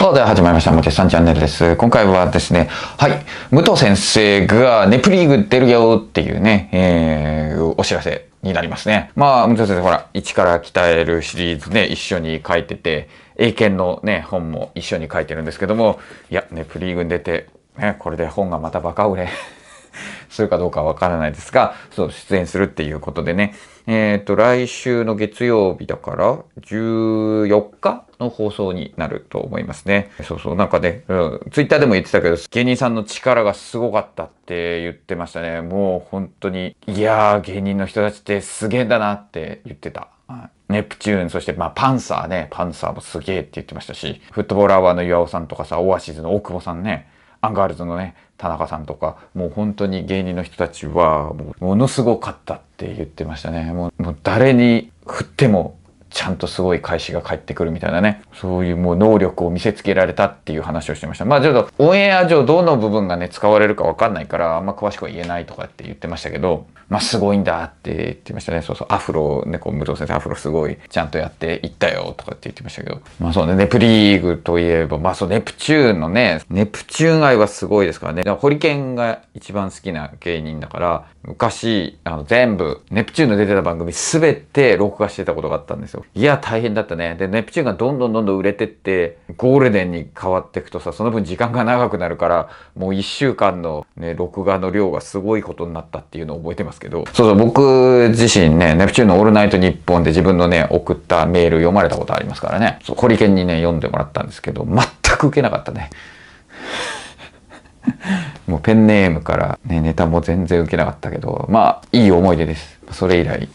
さあ、では始まりました。もてさんチャンネルです。今回はですね、はい、武藤先生がネプリーグ出るよっていうね、えー、お知らせになりますね。まあ、武藤先生、ほら、一から鍛えるシリーズね、一緒に書いてて、英検のね、本も一緒に書いてるんですけども、いや、ネプリーグに出て、ね、これで本がまたバカ売れ。するかどうかわからないですが、そう、出演するっていうことでね、えっ、と、来週の月曜日だから、14日の放送になると思いますね。そうそう、なんかね、うん、ツイッターでも言ってたけど、芸人さんの力がすごかったって言ってましたね。もう本当に、いやー、芸人の人たちってすげえだなって言ってた。ネプチューン、そしてまあパンサーね、パンサーもすげえって言ってましたし、フットボールアワーの岩尾さんとかさ、オアシズの大久保さんね、アンガールズのね、田中さんとか、もう本当に芸人の人たちは、ものすごかったって言ってましたね。もうもう誰に振ってもちゃんとすごい返しが返ってくるみたいなね。そういうもう能力を見せつけられたっていう話をしてました。まあちょっとオンエア上どの部分がね使われるかわかんないからあんま詳しくは言えないとかって言ってましたけど、まあすごいんだって言ってましたね。そうそう、アフロね、こう武藤先生アフロすごいちゃんとやっていったよとかって言ってましたけど。まあそうね、ネプリーグといえば、まあそうネプチューンのね、ネプチューン愛はすごいですからね。ホリケンが一番好きな芸人だから、昔、あの全部、ネプチューンの出てた番組すべて録画してたことがあったんですよ。いや、大変だったね。で、ネプチューンがどんどんどんどん売れてって、ゴールデンに変わっていくとさ、その分時間が長くなるから、もう一週間のね、録画の量がすごいことになったっていうのを覚えてますけど、そうそう、僕自身ね、ネプチューンのオールナイトニッポンで自分のね、送ったメール読まれたことありますからね。そう、ホリケンにね、読んでもらったんですけど、全く受けなかったね。もうペンネームからね、ネタも全然受けなかったけど、まあ、いい思い出です。それ以来、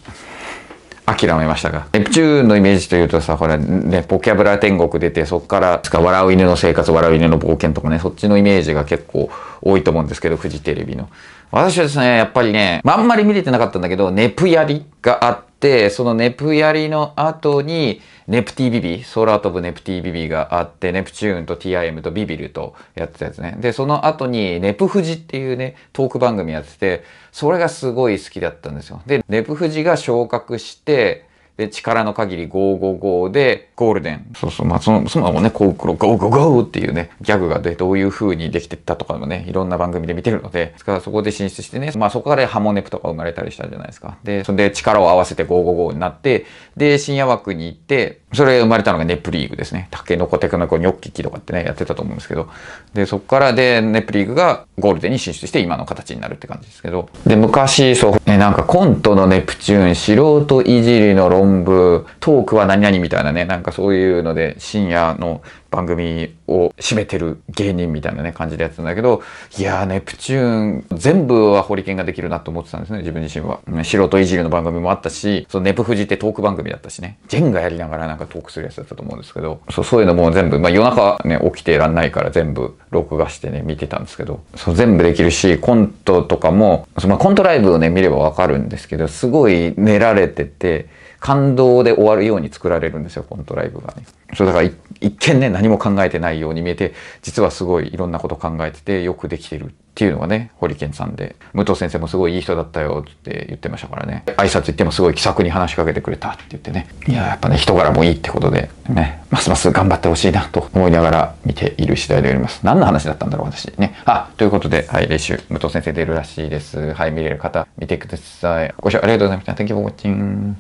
諦めましたが。ネプチューンのイメージというとさ、ほら、ね、ポキャブラ天国出て、そっから、つか笑う犬の生活、笑う犬の冒険とかね、そっちのイメージが結構多いと思うんですけど、フジテレビの。私はですね、やっぱりね、あんまり見れてなかったんだけど、ネプやりがあって、そのネプやりの後に、ネプティビビ、空飛ぶネプティビビがあって、ネプチューンと TIM とビビルとやってたやつね。で、その後にネプフジっていうね、トーク番組やってて、それがすごい好きだったんですよ。で、ネプフジが昇格して、で、力の限り555でゴールデン。そうそう、まあその、そのもね、コウクロ555っていうね、ギャグがでどういう風にできてったとかもね、いろんな番組で見てるので、ですからそこで進出してね、まあそこからハモネプとか生まれたりしたじゃないですか。で、それで力を合わせて555になって、で、深夜枠に行って、それ生まれたのがネプリーグですね。タケノコテクノコニョッキキとかってね、やってたと思うんですけど。で、そこからで、ネプリーグがゴールデンに進出して今の形になるって感じですけど。で、昔、そう、ね、なんかコントのネプチューン、素人いじりの論文、トークは何々みたいなね、なんかそういうので深夜の番組を占めてる芸人みたいなね、感じでやってたんだけど、いやー、ネプチューン、全部はホリケンができるなと思ってたんですね、自分自身は。素人いじりの番組もあったし、そのネプフジってトーク番組だったしね、ジェンがやりながらなんかトークするやつだったと思うんですけど、そうそういうのも全部、まあ夜中ね、起きてらんないから全部録画してね、見てたんですけど、そう全部できるし、コントとかも、そのコントライブをね、見ればわかるんですけど、すごい練られてて、感動で終わるように作られるんですよ、コントライブがね。そうだから一見ね、何も考えてないように見えて、実はすごいいろんなこと考えてて、よくできてるっていうのがね、ホリケンさんで、武藤先生もすごいいい人だったよって言ってましたからね。挨拶行ってもすごい気さくに話しかけてくれたって言ってね。いや、やっぱね、人柄もいいってことで、ね、ますます頑張ってほしいなと思いながら見ている次第であります。何の話だったんだろう、私。ね。あ、ということで、はい、来週、武藤先生出るらしいです。はい、見れる方、見てください。ご視聴ありがとうございました。Thank you for watching.